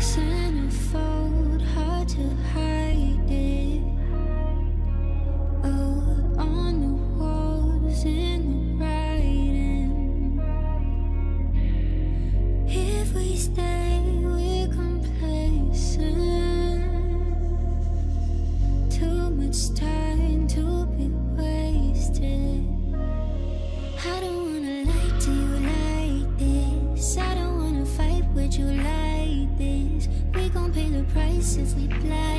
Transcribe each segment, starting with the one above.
centerfold, hard to. places we play.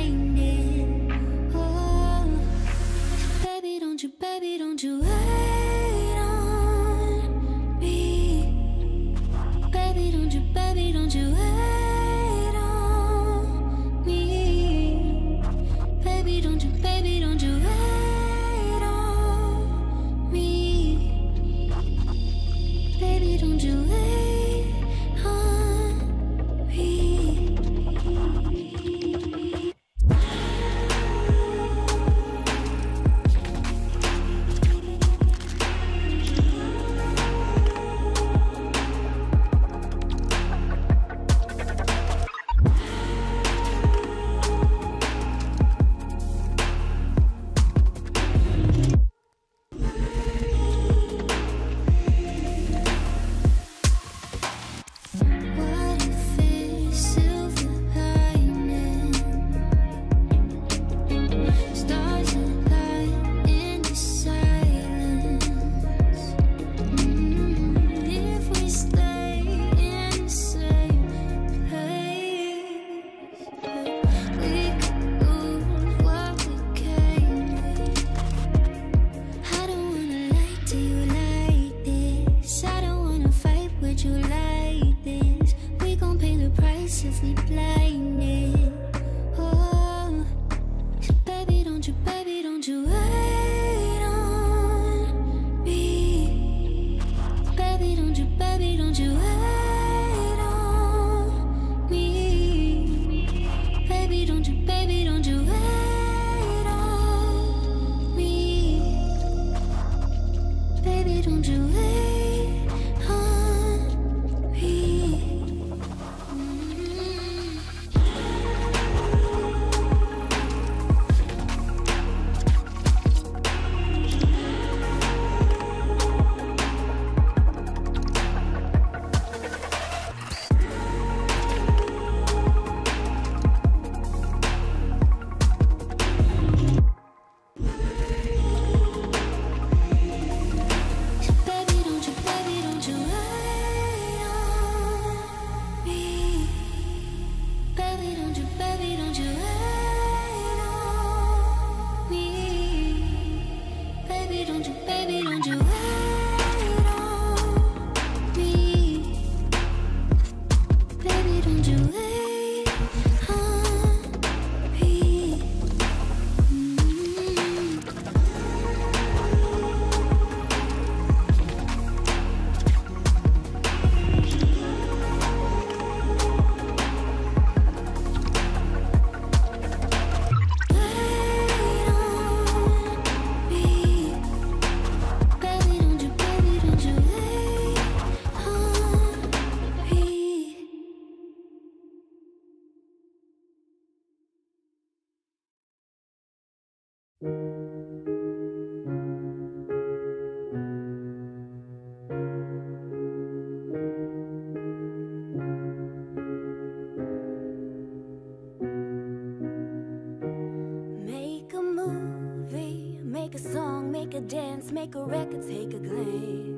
make a record take a glance.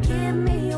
give me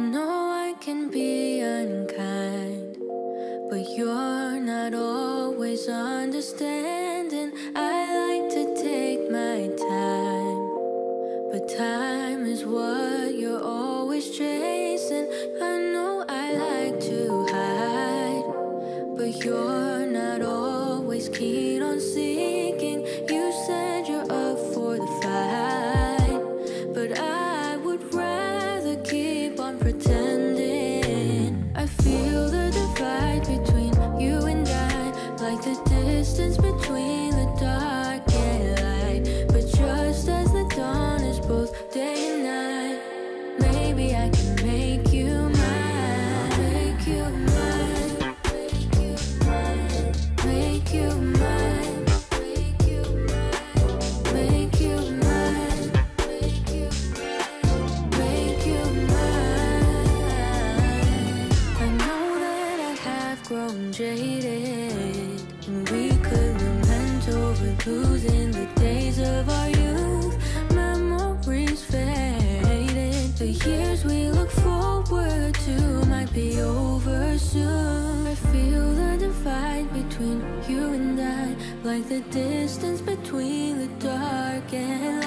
know I can be unkind, but you're not always understanding. the distance between the dark and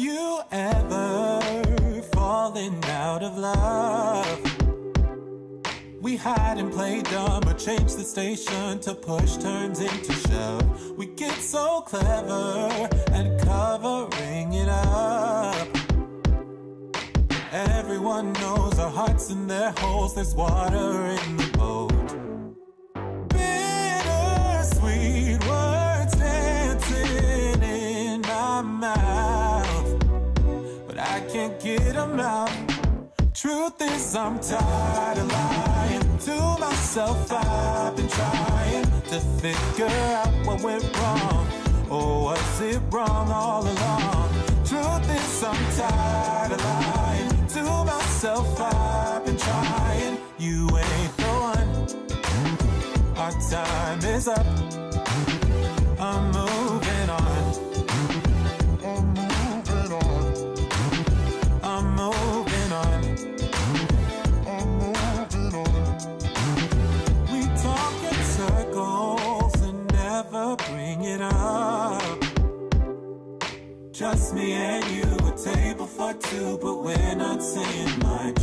you ever falling out of love? We hide and play dumb or change the station to push turns into shove. We get so clever at covering it up. Everyone knows our hearts in their holes, there's water in the bowl. Truth is, I'm tired of lying to myself. I've been trying to figure out what went wrong. Or was it wrong all along? Truth is, I'm tired of lying to myself. I've been trying. You ain't the one. Our time is up. I'm never bring it up. Just me and you, a table for two, but we're not saying much.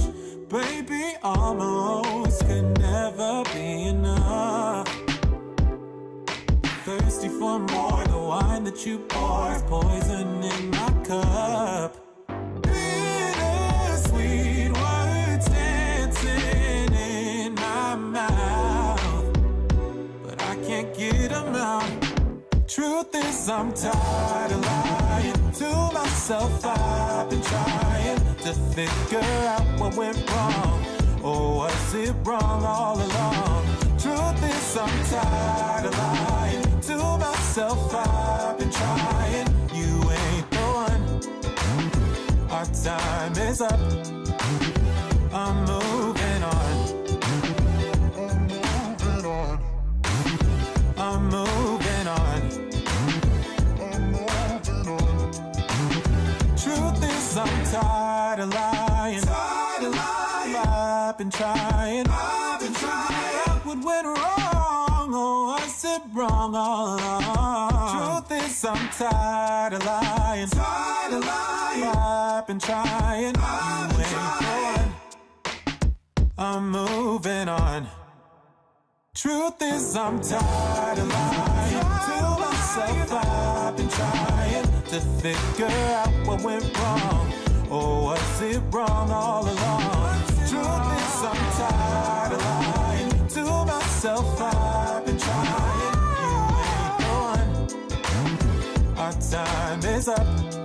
Baby, almost can never be enough. Thirsty for more, the wine that you pour is poison in my cup. Truth is, I'm tired of lying to myself. I've been trying to figure out what went wrong, or was it wrong all along? Truth is, I'm tired of lying to myself. I've been trying. You ain't the one. Our time is up. Tired of lying. Tired of lying. I've been trying. I've been trying. What went wrong? Oh, I said wrong all along. Truth is, I'm tired of lying. Tired of lying. I've been trying. I've ain't trying. I'm moving on. Truth is, I'm tired of lying to myself. I've been trying to figure out what went wrong, or was it wrong all along? Truth is, I'm tired of lying to myself. I've been trying. You ain't the one. Our time is up.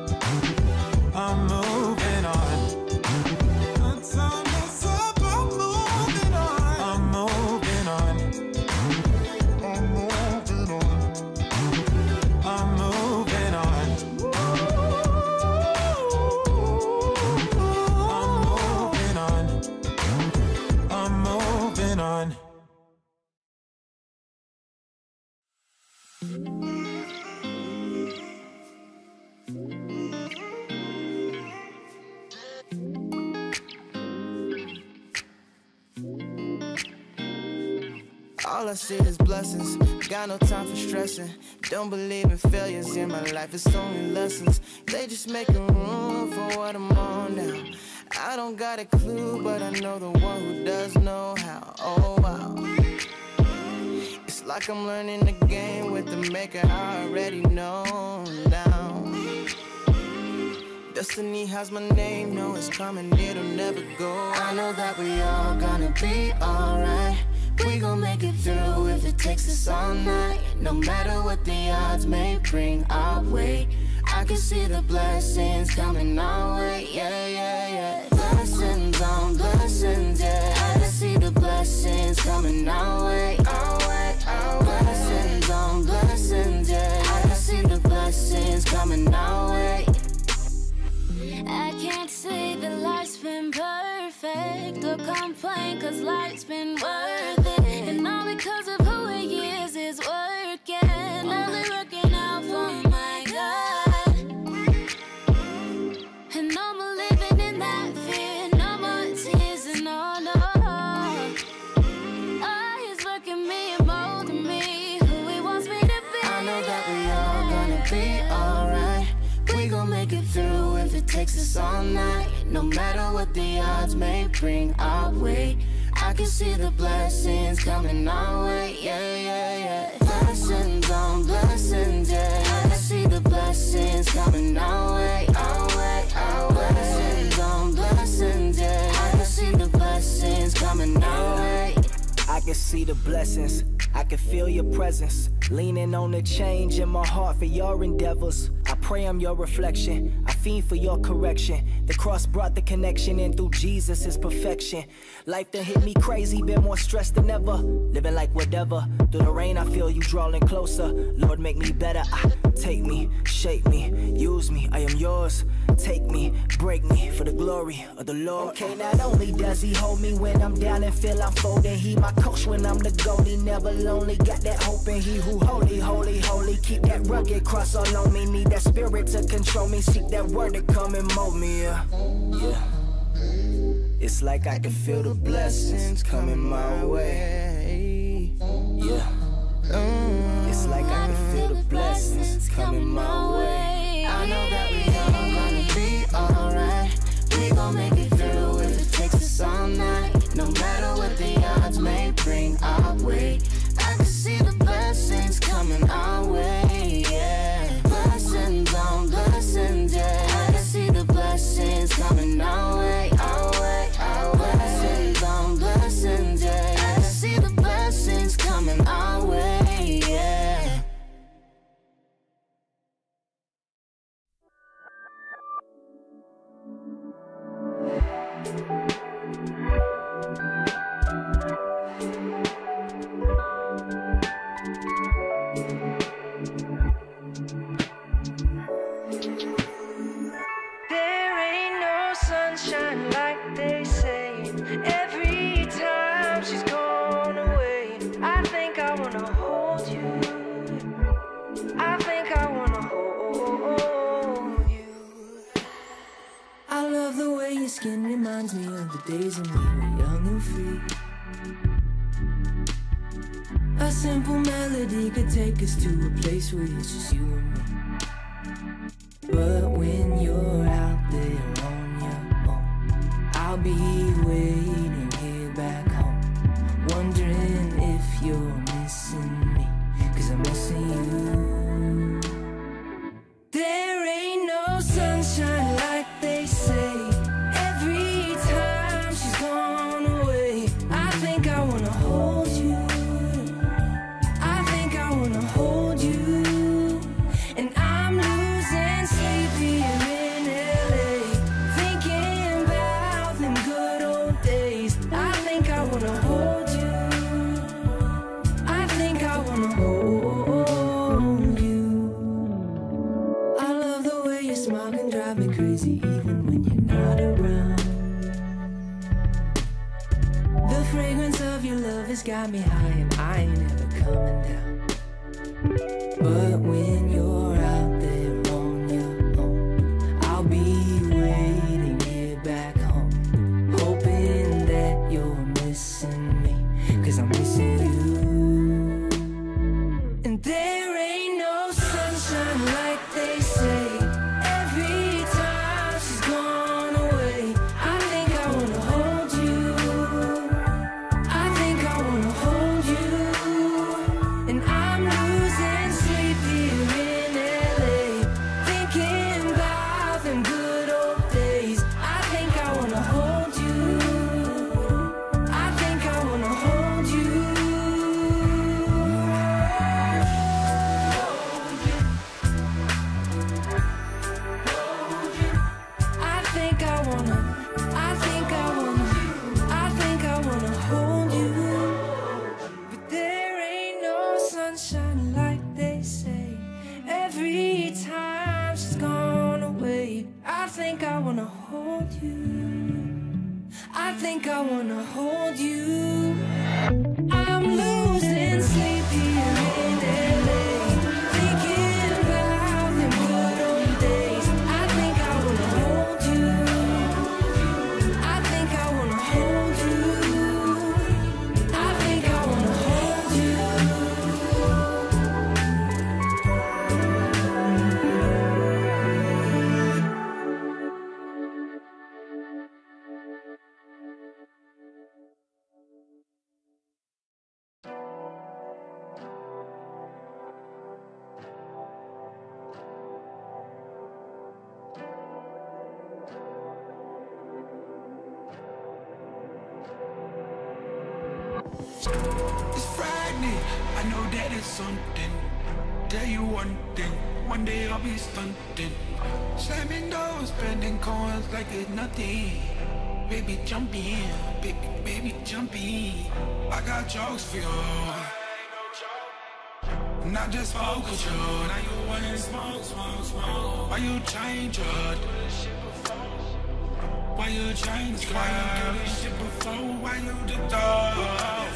I see is blessings. Got no time for stressing. Don't believe in failures in my life. It's only lessons. They just making room for what I'm on now. I don't got a clue, but I know the one who does know how. Oh wow. It's like I'm learning the game with the maker I already know down. Destiny has my name, know it's coming, it'll never go. I know that we all gonna be alright. We gon' make it through if it takes us all night. No matter what the odds may bring our way. I can see the blessings coming our way, yeah, yeah, yeah. Blessings on blessings, yeah. I can see the blessings coming our way, our way, our. Blessings on blessings, yeah. I can see the blessings coming our way. I can't say that life's been perfect or complain cause life's been worth it. And all because of who is us all night. No matter what the odds may bring our way. I can see the blessings coming our way, yeah, yeah, yeah. Blessings on blessings, yeah. I can see the blessings coming our way, our way, our way. Blessings on blessings, yeah. I can see the blessings coming our way. I can see the blessings. I can feel your presence. Leaning on the change in my heart for your endeavors. I pray I'm your reflection. I fiend for your correction. The cross brought the connection in through Jesus is perfection. Life done hit me crazy, been more stressed than ever. Living like whatever. Through the rain, I feel you drawing closer. Lord, make me better. Ah, take me, shape me, use me. I am yours. Take me, break me for the glory of the Lord. Okay, not only does he hold me when I'm down and feel I'm folding, he my coach when I'm the goalie. Never lonely, got that hope in he who holy, holy, holy. Keep that rugged cross all on me. Need that spirit to control me. Seek that word to come and mold me. Yeah, yeah. It's like I can feel the blessings coming my way. Yeah. It's like I can blessings coming my way. I know that we all gonna be alright. We gon' make it through if it takes us all night. No matter what the odds may bring our way. I can see the blessings coming our way, reminds me of the days when we were young and free. A simple melody could take us to a place where it's just you and me. But when you're out there on your own, I'll be waiting here back home, wondering if you're crazy even when you're not around. The fragrance of your love has got me high and I ain't ever coming down. But when jokes for you. Not just smoke with you. Now you wanna smoke, smoke, smoke. Why you change up? Why you change Why you do this shit before? Why you the dog?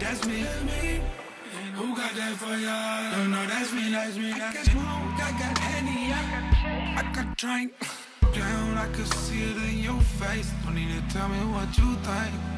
That's me. Who got that for ya? No, no, that's me, that's me. I got smoke, I got Henny, I got, I got drink. Down, I could see it in your face. Don't need to tell me what you think.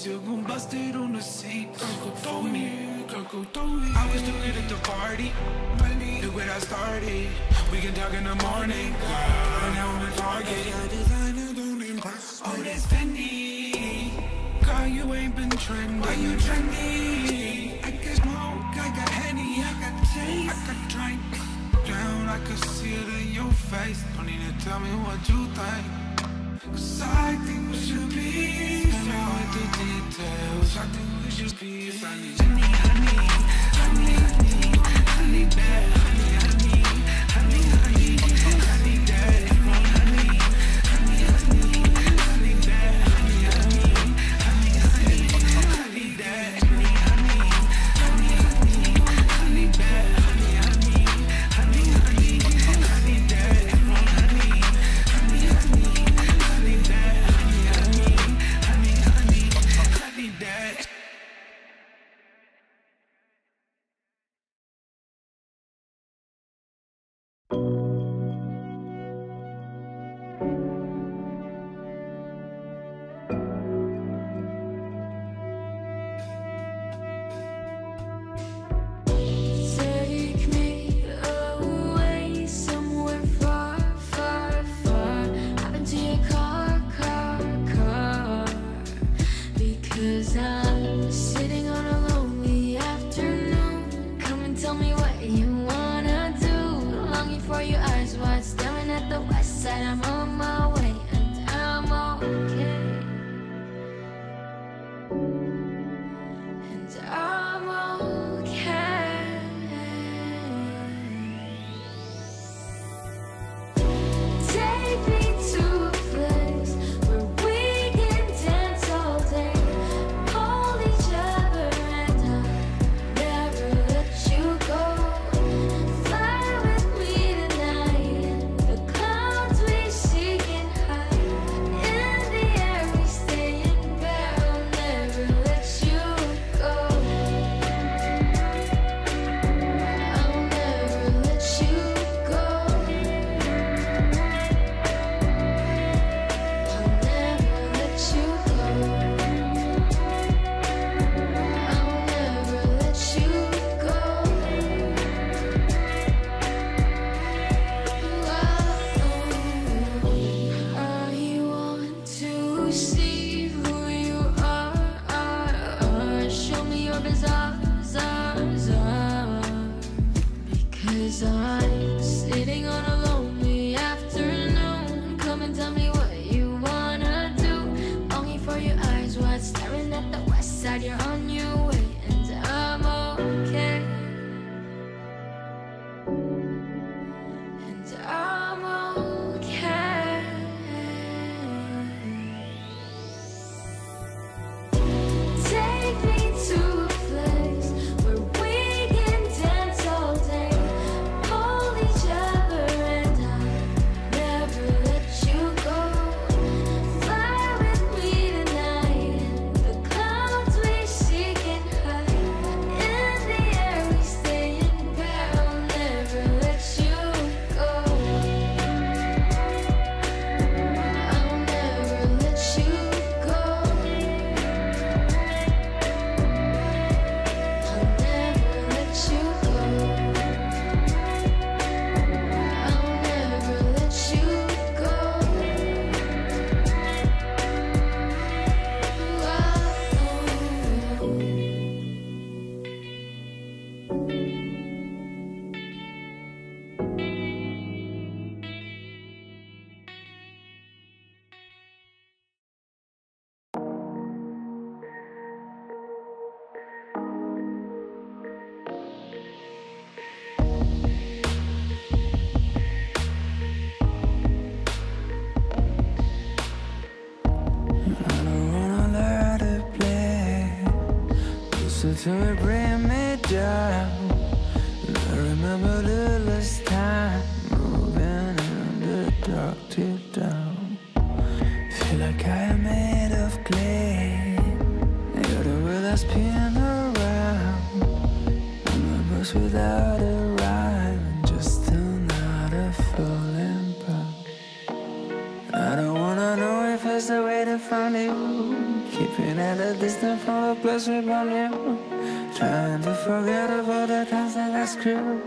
Still gon' bust it on the seat. Go throw me, go go throw me. I was too late at the party. Look where I started. We can talk in the morning. Girl, now I'm a target. Your designer don't impress. Oh, that's Fendi. Girl, you ain't been trending. Why you trendy? I got smoke, I got Henny, I got taste, I got drink. Down, I could see it in your face. Don't need to tell me what you think. Cause I think we should be With the details I think we should be Honey, honey, honey Honey, honey Honey, that Honey, honey Honey, So a brim Keeping at a distance from the place we born new Trying to forget about the times that I screwed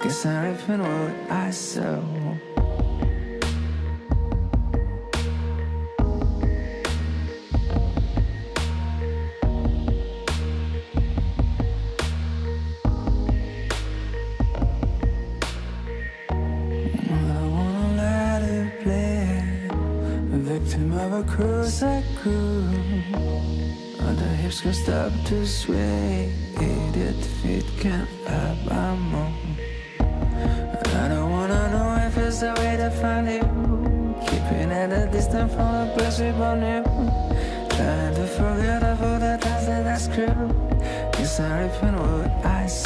Guess I repent what I sow.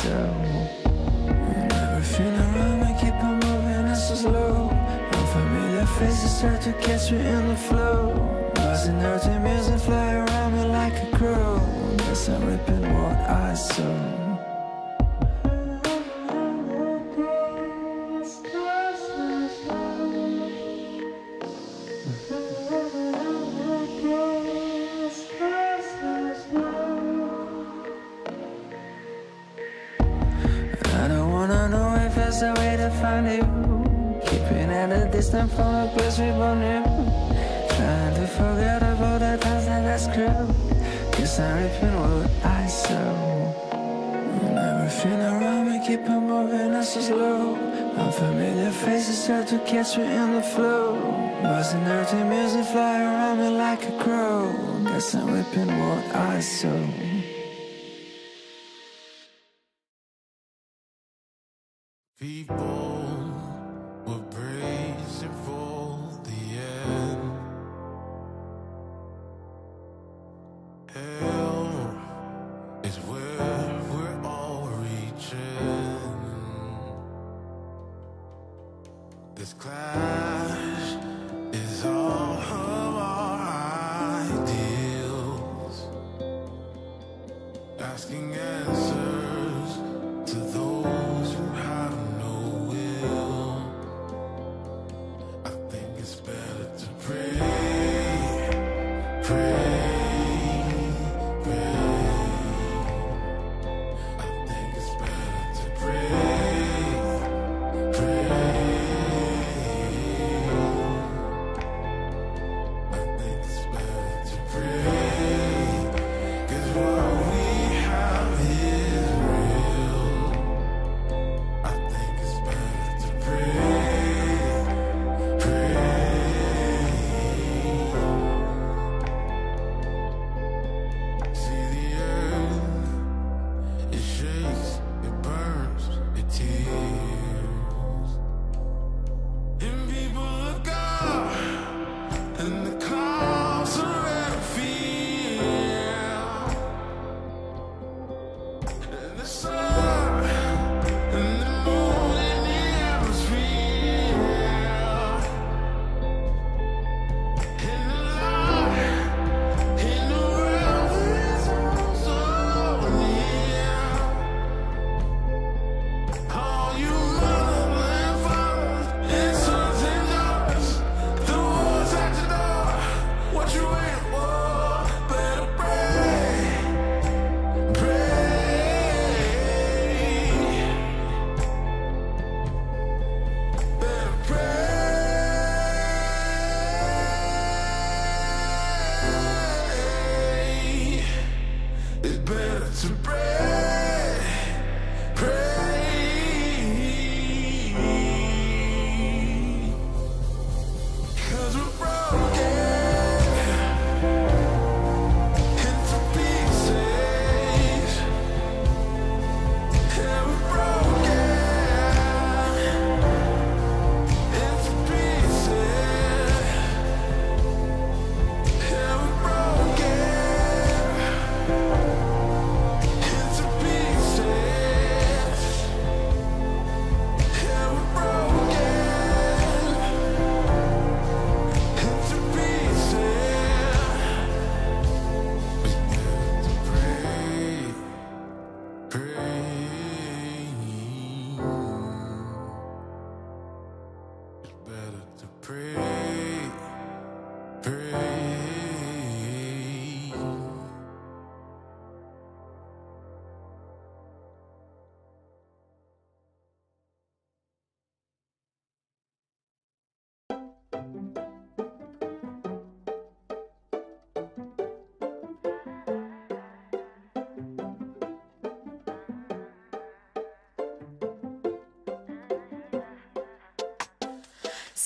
so Every around I keep on moving us so slow Unfamiliar faces start to catch me in the flow. Buzzing out the music fly around me like a crow. Guess I'm ripping what I saw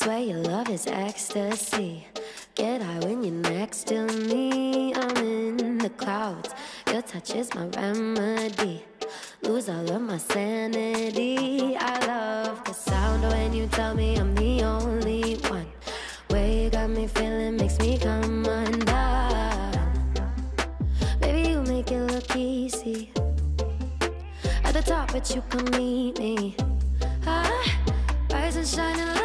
swear your love is ecstasy. Get high when you're next to me. I'm in the clouds. Your touch is my remedy. Lose all of my sanity. I love the sound when you tell me I'm the only one. Way you got me feeling makes me come undone. Baby, you make it look easy. At the top, but you can meet me. Ah, rising, shining.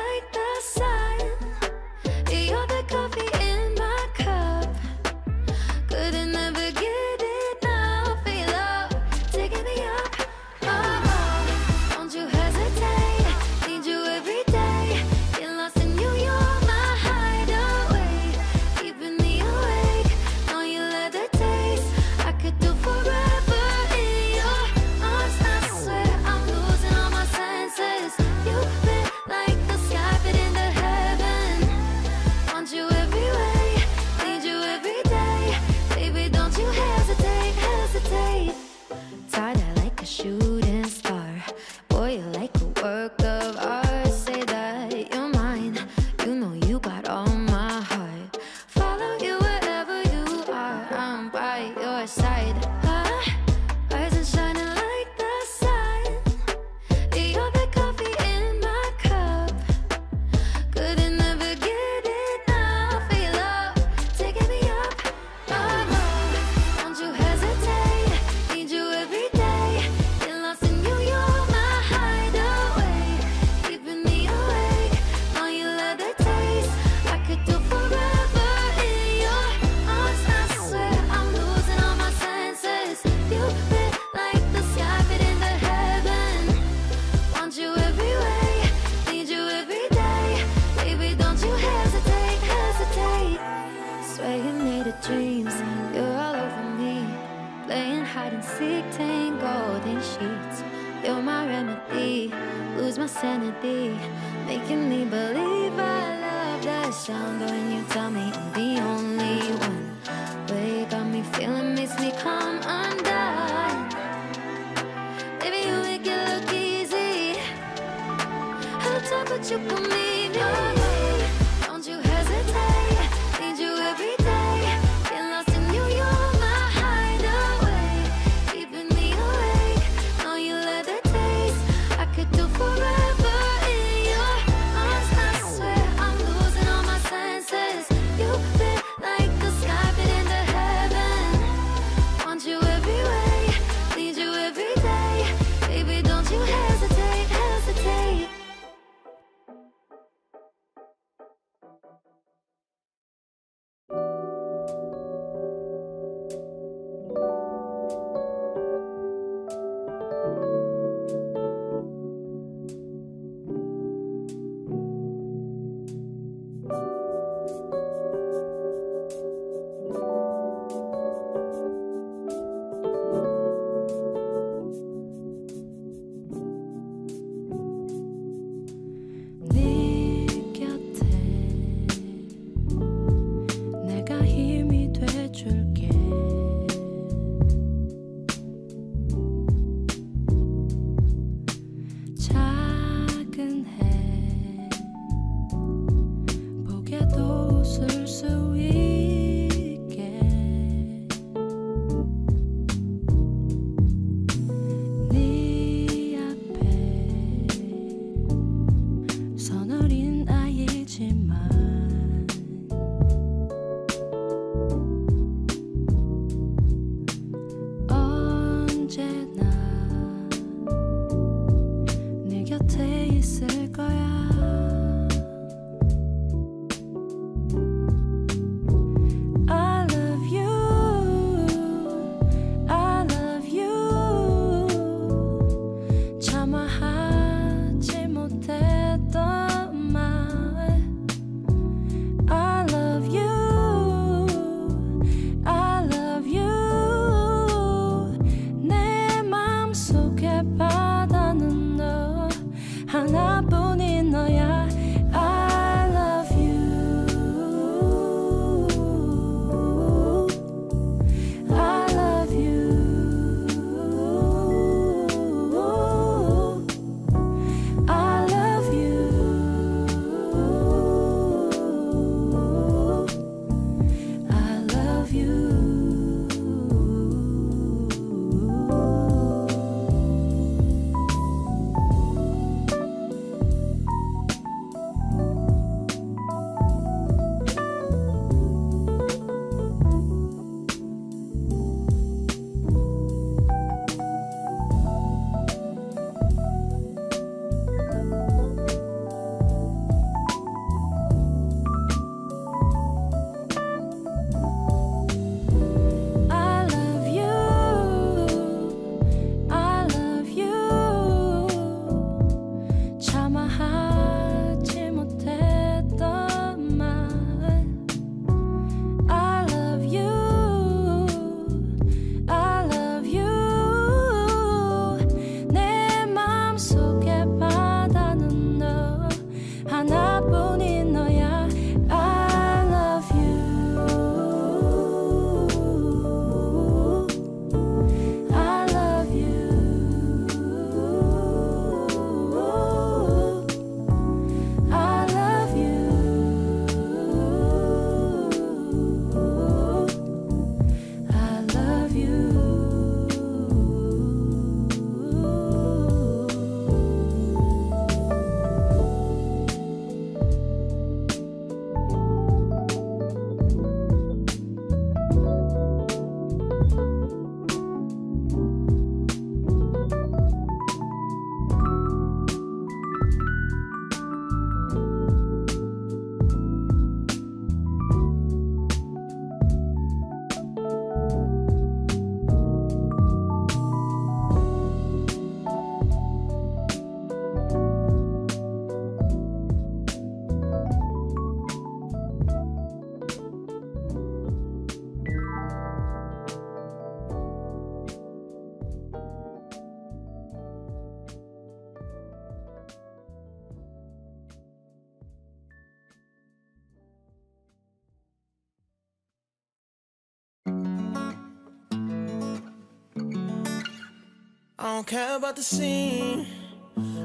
Don't care about the scene.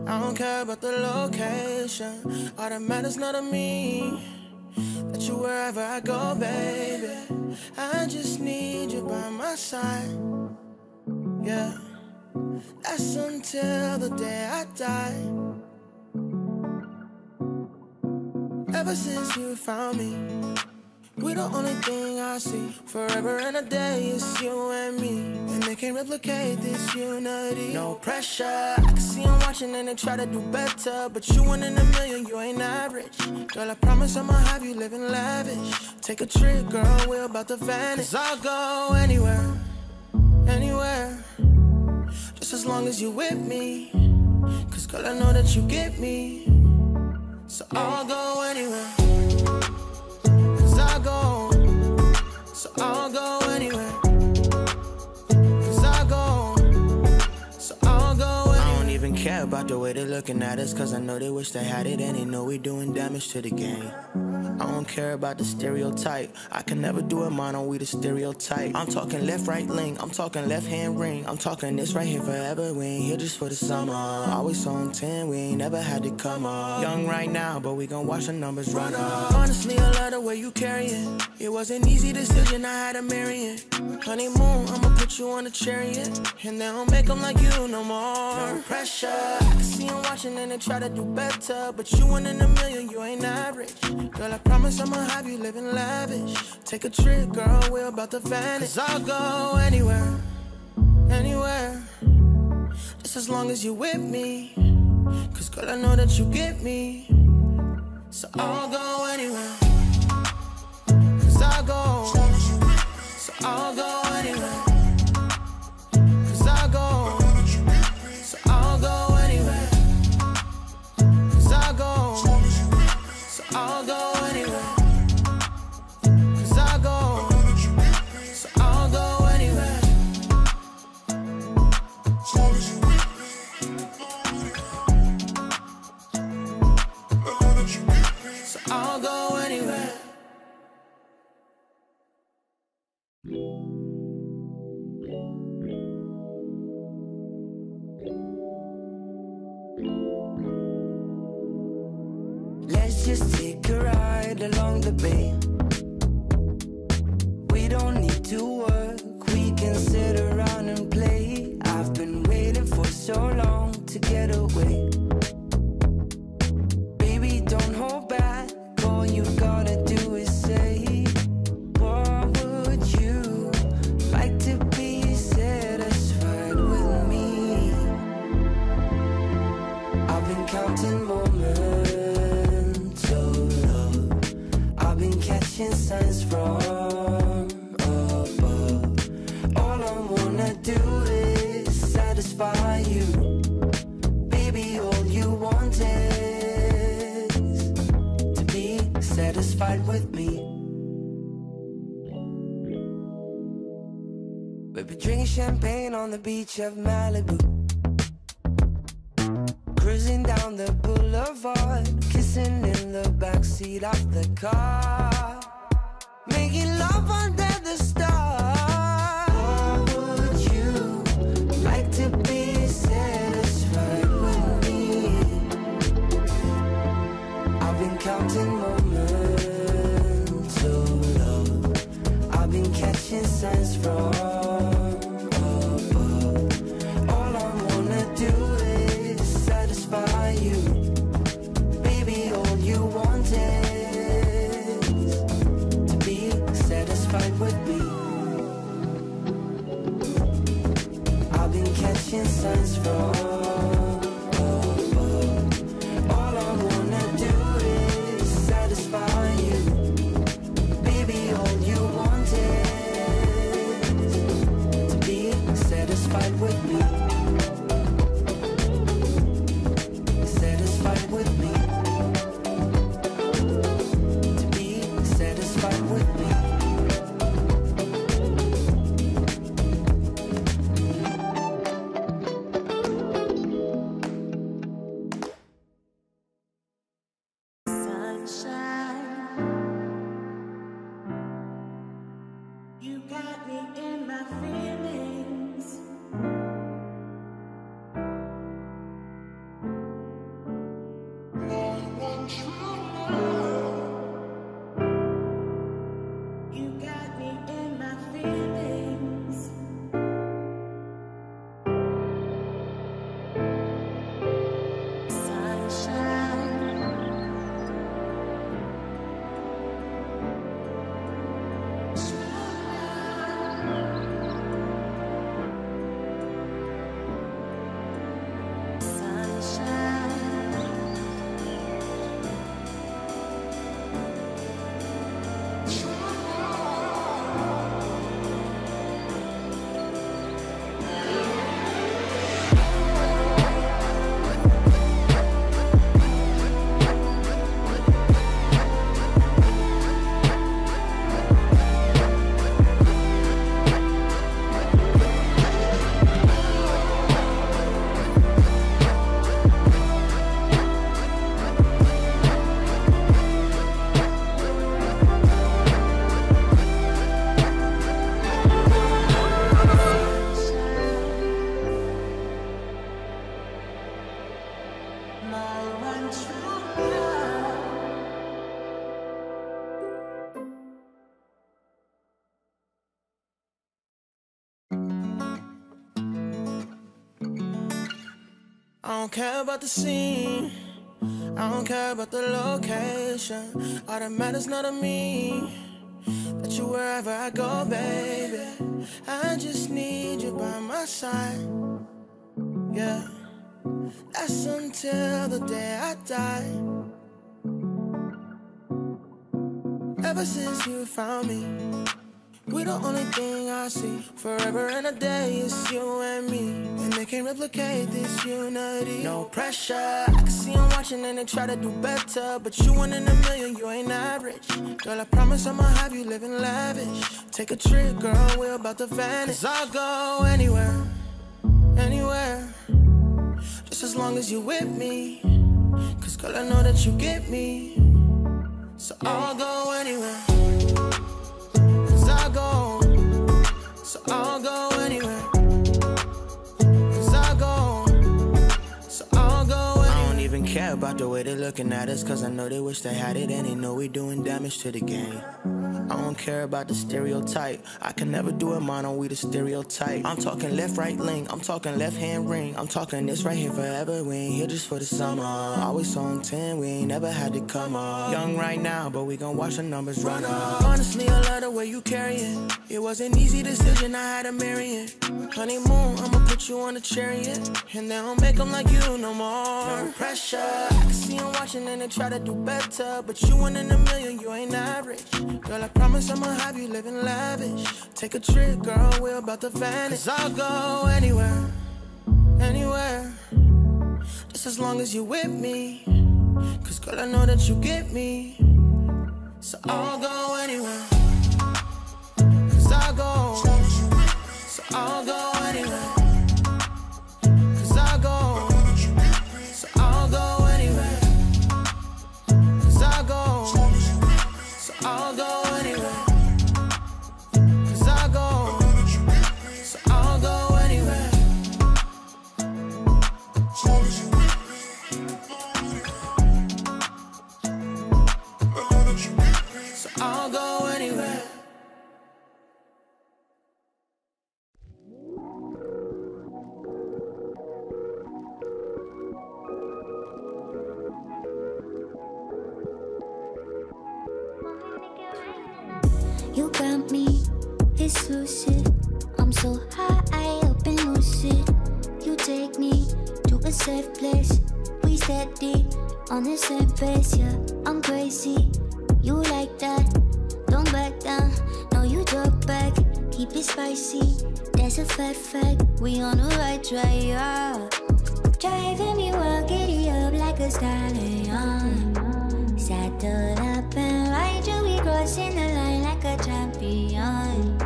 I don't care about the location. All that matters not to me. That you wherever I go, baby. I just need you by my side. Yeah. That's until the day I die. Ever since you found me, we the only thing I see. Forever and a day, it's you and me. And they can't replicate this unity. No pressure. I can see them watching and they try to do better. But you one in a million, you ain't average. Girl, I promise I'ma have you living lavish. Take a trip, girl, we're about to vanish. i I'll go anywhere, anywhere. Just as long as you with me. Cause girl, I know that you get me. So I'll go anywhere. I'll go. So I'll go care about the way they're looking at us. Cause I know they wish they had it and they know we doing damage to the game. I don't care about the stereotype. I can never do it mono, we the stereotype. I'm talking left, right link. I'm talking left hand ring. I'm talking this right here forever. We ain't here just for the summer. Always on 10, we ain't never had to come up. Young right now, but we gon' watch the numbers run up. Honestly, I love the way you carry it. It was an easy decision, I had to marry it. Honeymoon, I'ma put you on a chariot. And they don't make them like you no more. No pressure. I see them watching and they try to do better. But you one in a million, you ain't average. Girl, I promise I'ma have you living lavish. Take a trip, girl, we're about to vanish. Cause I'll go anywhere, anywhere. Just as long as you're with me. Cause girl, I know that you get me. So I'll go anywhere. Cause I'll go. So I'll go anywhere. Go along champagne on the beach of Malibu. Cruising down the boulevard, kissing in the backseat of the car, making love under the stars. What would you like to be satisfied with me? I've been counting care about the scene. I don't care about the location. All that matters not to me. That you wherever I go, baby. I just need you by my side. Yeah. That's until the day I die. Ever since you found me, we the only thing I see. Forever and a day, it's you and me. And they can't replicate this unity. No pressure. I can see them watching and they try to do better. But you one in a million, you ain't average. Girl, I promise I'ma have you living lavish. Take a trip, girl, we're about to vanish. I'll go anywhere, anywhere. Just as long as you with me. Cause girl, I know that you get me. So I'll go anywhere. So I'll go care about the way they're looking at us. Cause I know they wish they had it and they know we doing damage to the game. I don't care about the stereotype. I can never do it mono, we the stereotype. I'm talking left, right link. I'm talking left hand ring. I'm talking this right here forever. We ain't here just for the summer. Always on 10, we ain't never had to come up. Young right now, but we gon' watch the numbers run up. Honestly, I love the way you carry it. It was an easy decision, I had to marry it. Honeymoon, I'ma put you on a chariot. And they don't make them like you no more. No pressure. I can see them watching and they try to do better. But you one in a million, you ain't average. Girl, I promise I'ma have you living lavish. Take a trip, girl, we're about to vanish. Cause I'll go anywhere, anywhere. Just as long as you're with me. Cause girl, I know that you get me. So I'll go anywhere. Cause I'll go. So I'll go anywhere. Safe place. We steady on the same pace, yeah. I'm crazy. You like that? Don't back down. No, you talk back. Keep it spicy. that's a fat fact. We on the right track, yeah. Driving me wild, giddy up like a stallion. Saddle up and ride you, we crossing the line like a champion.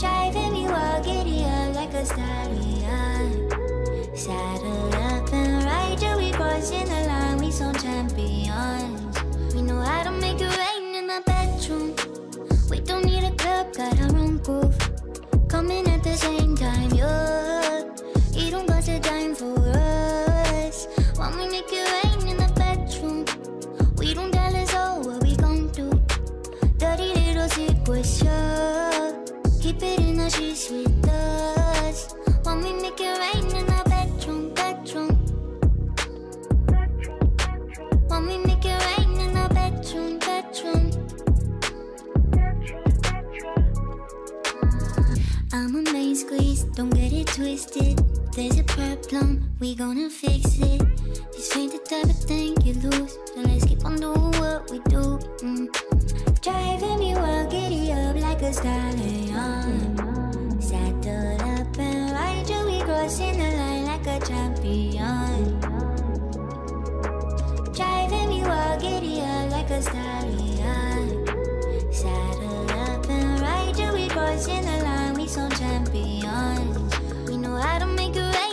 Driving me wild, giddy up like a stallion. Saddle up and ride you, we crossing the line, we some champions. We know how to make it rain in the bedroom. We don't need a club, got our own groove. Coming at the same time, yeah. You don't got a dime for us. When we make it rain in the bedroom, we don't tell us all what we gon' do. Dirty little secrets, yeah. Keep it in the sheets with don't get it twisted. There's a problem, we gonna fix it. This ain't the type of thing you lose. So let's keep on doing what we do. Mm. Driving me wild, giddy up like a stallion. Saddle up and ride you, we crossing the line like a champion. Driving me wild, giddy up like a stallion. Saddle up and ride you, we crossing the line, we some champions. We know how to make it rain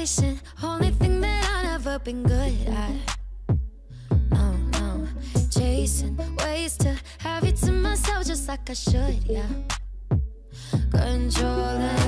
patient Only thing that I've never been good at. No, no. Chasing ways to have you to myself just like I should, yeah. Controlling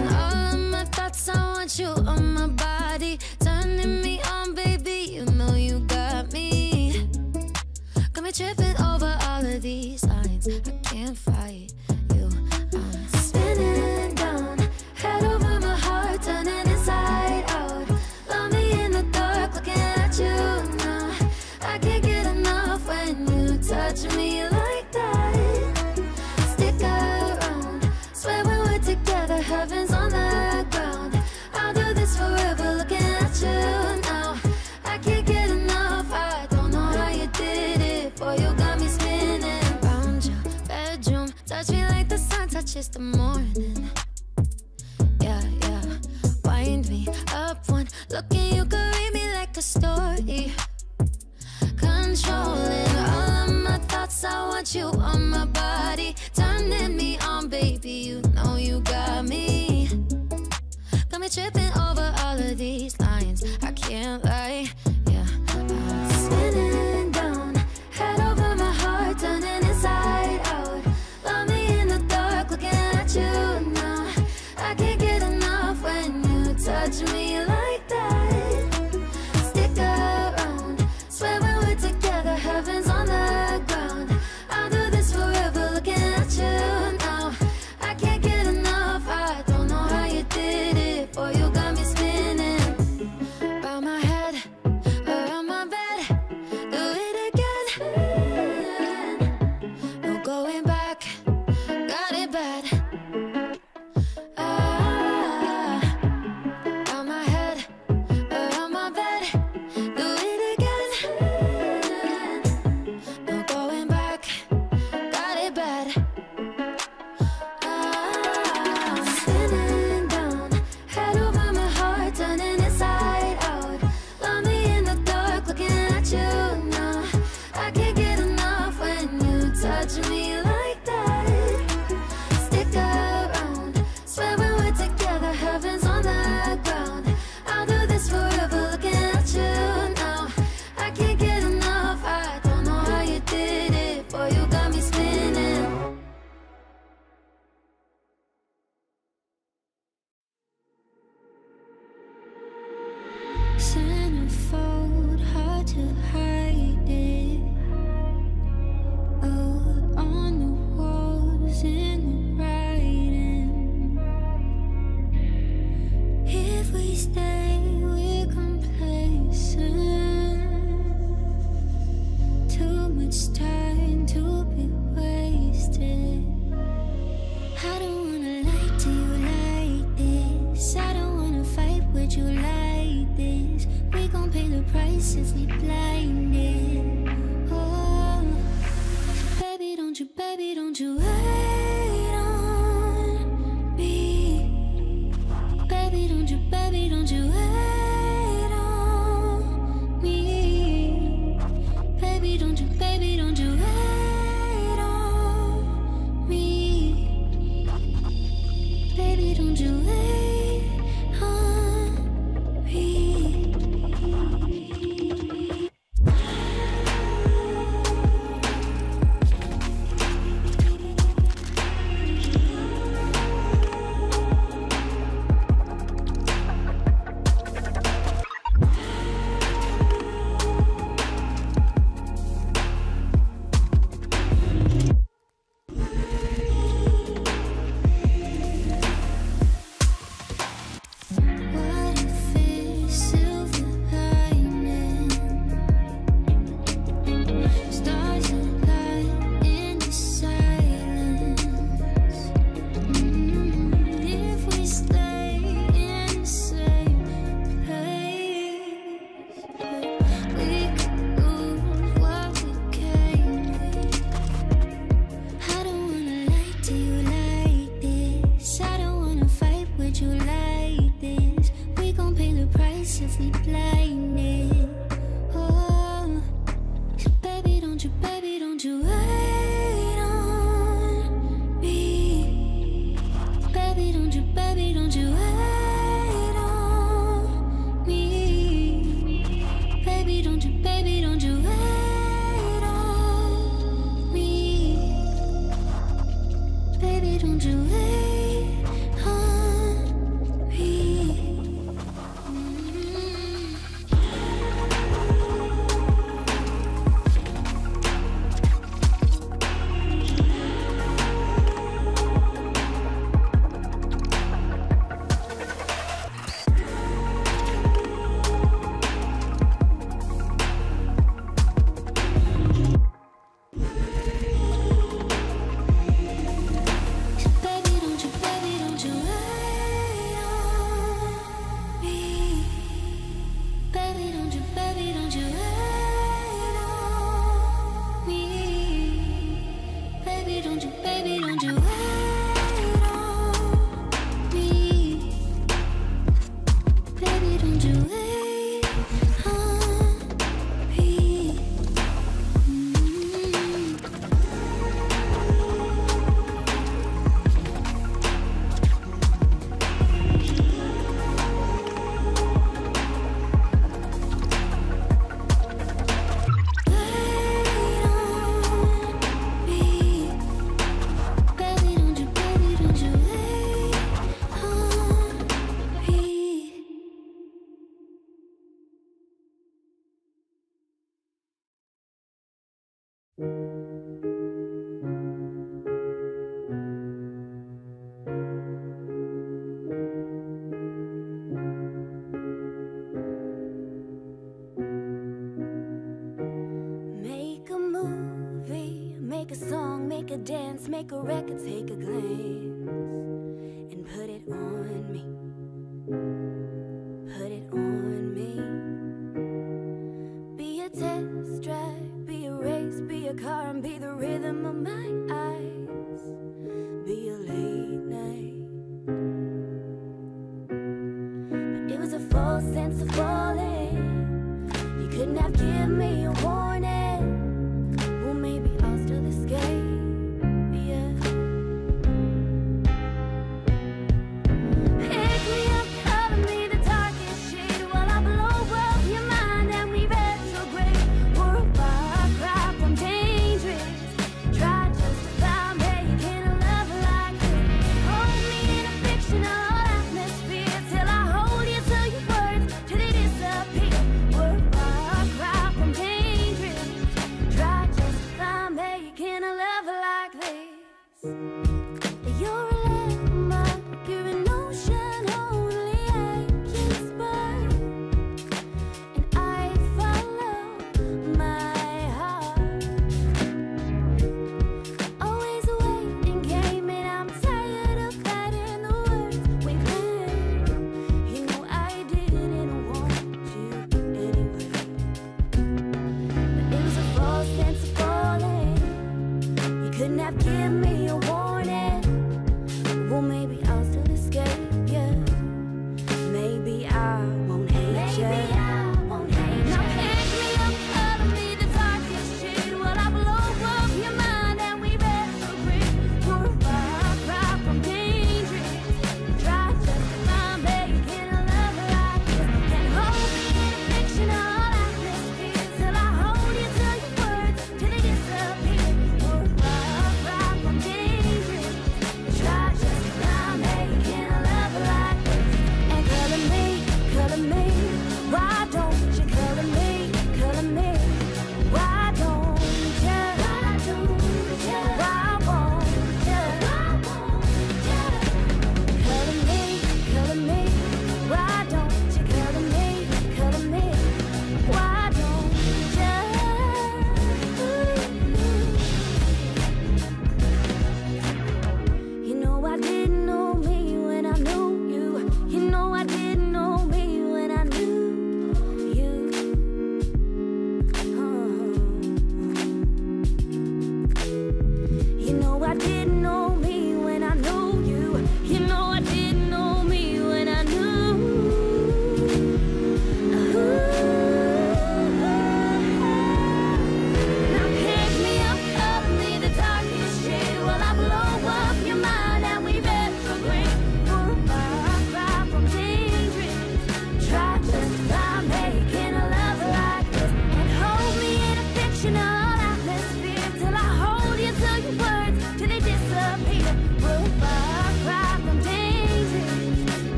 it's the morning. Baby, dance, make a record, take a glance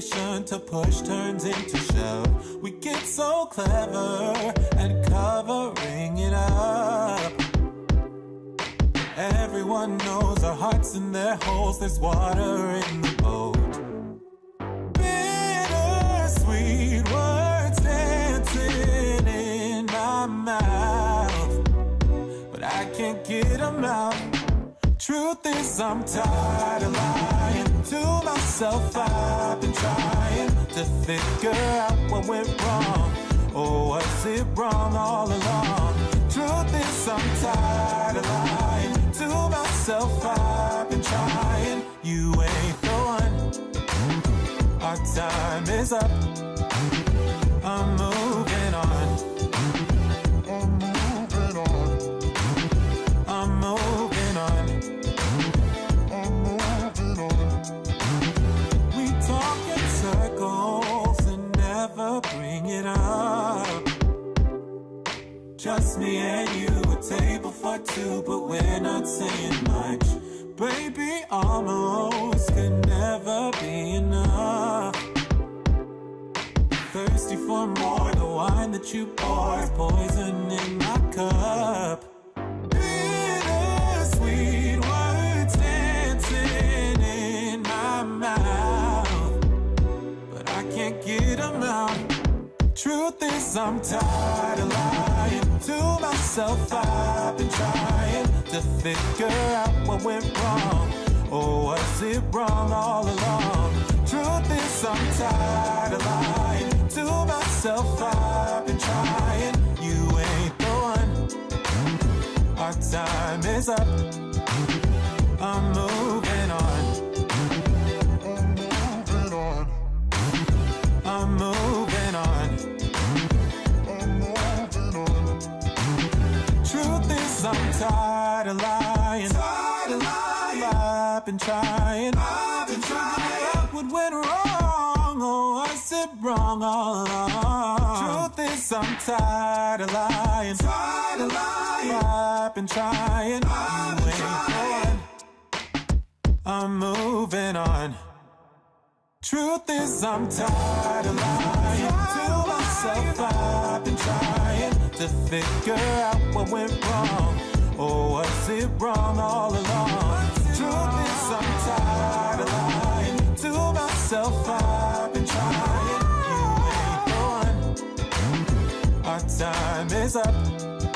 station to push turns into shove. We get so clever at covering it up. Everyone knows our hearts in their holes, there's water in the boat. Bittersweet words dancing in my mouth, but I can't get them out. Truth is, I'm tired of lying myself. I've been trying to figure out what went wrong. Or was it wrong all along? Truth is, I'm tired of lying to myself. I've been trying. You ain't the one. Our time is up. For two, but we're not saying much. Baby, almost can never be enough. Thirsty for more, the wine that you pour is poison in my cup. Words dancing in my mouth, but I can't get them out. Truth is, I'm tired of lying to myself. I've been trying to figure out what went wrong. Or was it wrong all along? Truth is, I'm tired of lying to myself. I've been trying. You ain't the one. Our time is up. I'm moving Tired of lying. Tired of lying. I've been trying. I've been trying. What would went wrong? Oh, I said wrong all along. Truth is, I'm tired of lying. Tired of lying. I've been trying. I've been trying. I'm moving on. Truth is, I'm tired of lying to myself. I've been trying to figure out what went wrong. Oh, or was it wrong all along? Truth is, I'm tired of lying to myself. I've been trying. Oh, you ain't the one. Our time is up.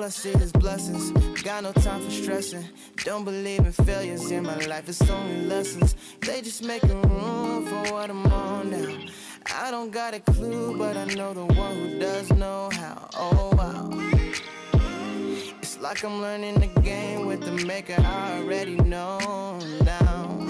All I see is blessings. Got no time for stressing. Don't believe in failures in my life. It's only lessons. They just making room for what I'm on now. I don't got a clue, but I know the one who does know how. Oh wow. It's like I'm learning the game with the maker I already know now.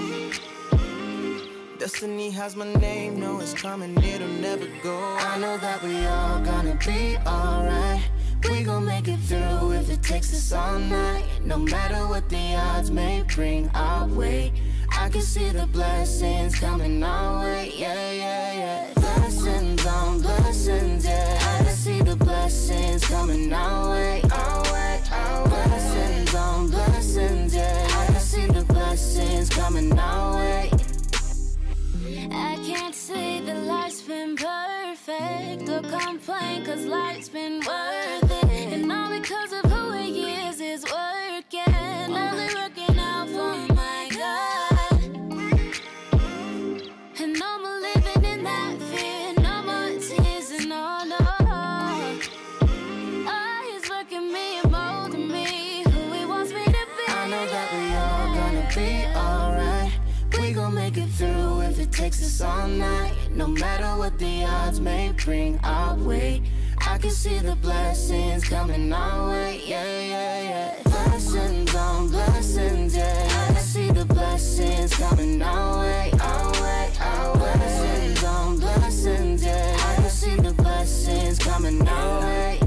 Destiny has my name, know it's coming, it'll never go. I know that we all gonna be alright. We gon' make it through if it takes us all night. No matter what the odds may bring our way. I can see the blessings coming our way. Yeah, yeah, yeah. Blessings on blessings, yeah. I can see the blessings coming our way. Our way, our way. Blessings on blessings, yeah. I can see the blessings coming our way. I can't say that life's been perfect or complain cause life's been worth it. And all because of who he is is working. All night. No matter what the odds may bring our way. I can see the blessings coming our way. Yeah, yeah, yeah. Blessings on blessings, yeah. I can see the blessings coming our way. Our way, our way. Blessings on blessings, yeah. I can see the blessings coming our way.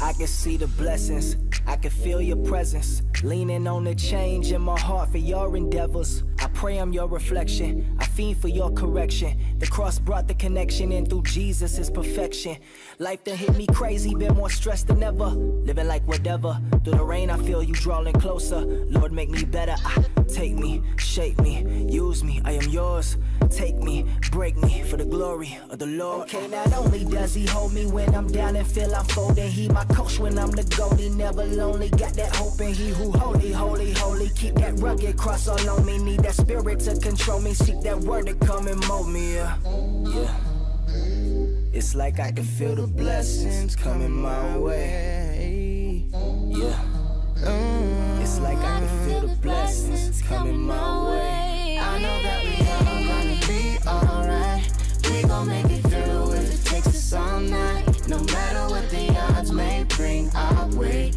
I can see the blessings. I can feel your presence. Leaning on the change in my heart for your endeavors. Pray I'm your reflection. I fiend for your correction. The cross brought the connection in through Jesus is perfection. Life done hit me crazy, been more stressed than ever. Living like whatever. Through the rain, I feel you drawing closer. Lord, make me better. I take me, shape me, use me. I am yours. Take me, break me for the glory of the Lord. Okay, not only does he hold me when I'm down and feel I'm folding, he my coach when I'm the goalie. Never lonely, got that hope in he who holy, holy, holy. Keep that rugged cross all on me. Need that spirit to control me. Seek that word to come and mold me. Yeah, yeah. It's like I can feel the blessings coming my way. Yeah. Mm. It's like I can feel the blessings coming my way. I know that we all gonna be alright. We gon' make it through if it takes us all night. No matter what the odds may bring our way.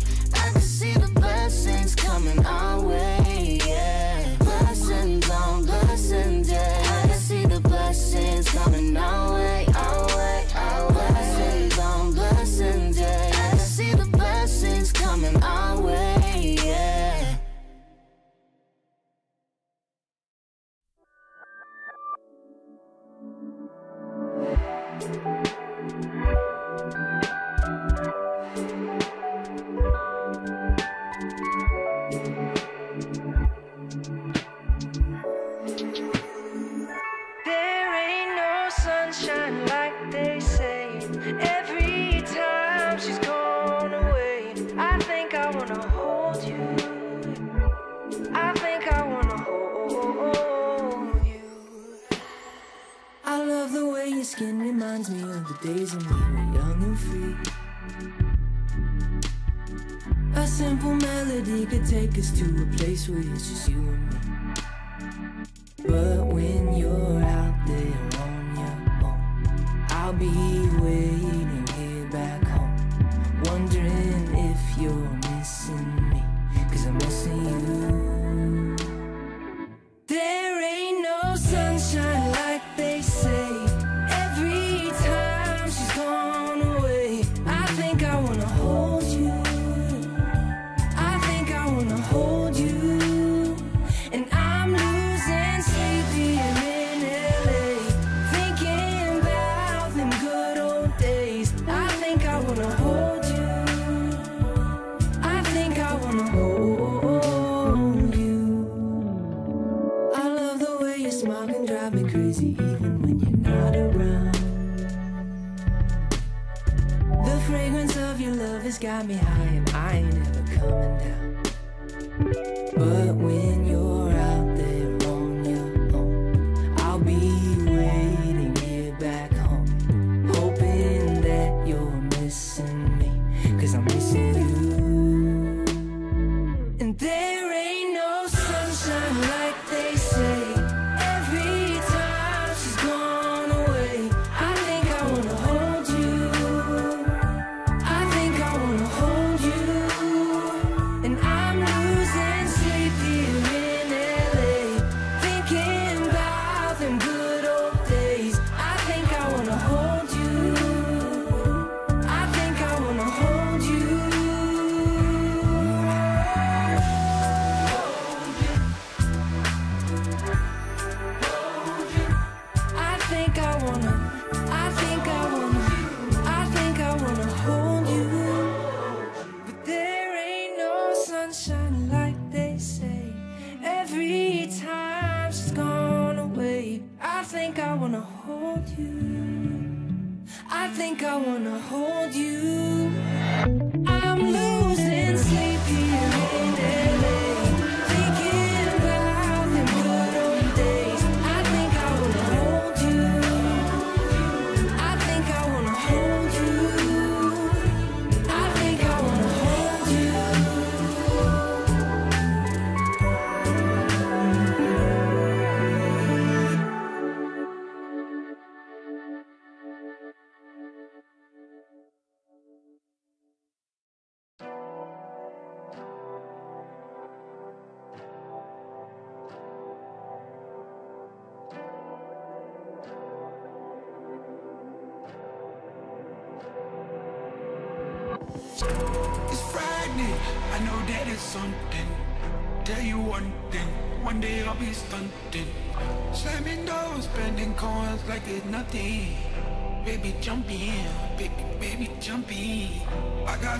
Days when we were young and free. A simple melody could take us to a place where it's just you and me. But when you're out there on your own, I'll be waiting here back home, wondering if you're missing me, cause I'm missing you. There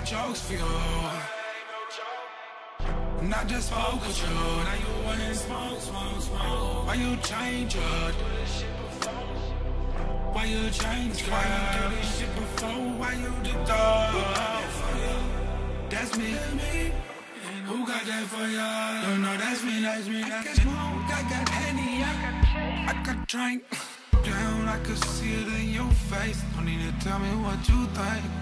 jokes for you. Not just smoke with you. Now you wanna smoke, smoke, smoke. Why you change it? Why you change, girl? Why you do this shit before? Why you the dog? That's me. Who got that for ya? No, no, that's me, that's me, that's me. I got smoke, I got Henny, I got, I got drink. Down, I could see it in your face. Don't need to tell me what you think.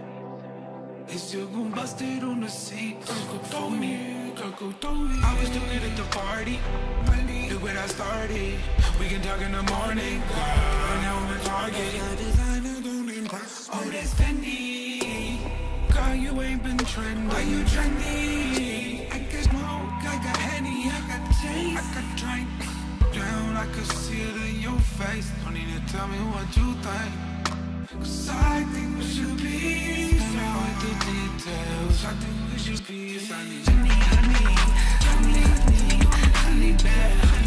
It's your gon' busted on the seat. Go throw me, go throw me. I was doing it at the party. Look what I started. We can talk in the morning. Girl, now on the target. Your designer don't impress. Oh, that's Fendi. Girl, you ain't been trending. Why you trendy? I got smoke, I got Henny, I got change, I got drink. Down, I could see it in your face. Don't need to tell me what you think. Cause I think we should be Now with the details. I think we should be Honey, honey, honey Honey, honey Honey, that Honey, honey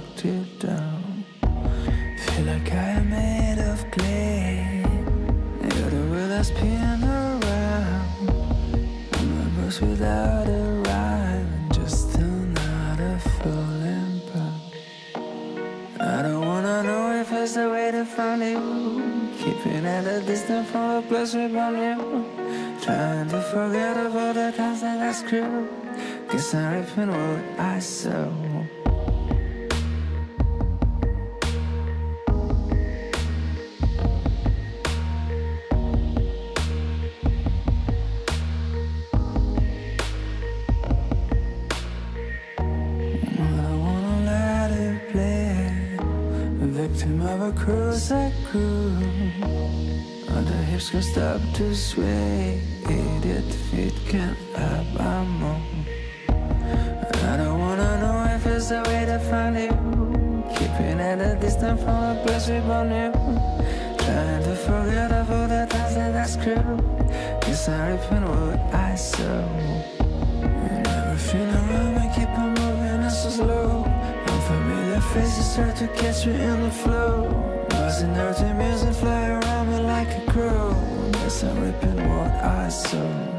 dark till dawn. Feel like I am made of clay. You're the wheel I spin around. I'm a bus without a rhyme, just another falling apart. I don't wanna know if it's the way to find you. Keeping at a distance from the place we born you. Trying to forget about the times that I screwed. Guess I'm reaping what I sow. Can. Idiot feet can't up, I'm. I don't wanna know if it's the way to find you. Keeping at a distance from the place we born you. Trying to forget about the times that I screwed. Guess I'm reaping what I. And everything around me keep on moving so slow. Unfamiliar faces start to catch me in the flow. Buzzing dirty music fly around me like a crow. Guess I'm reaping what I sow.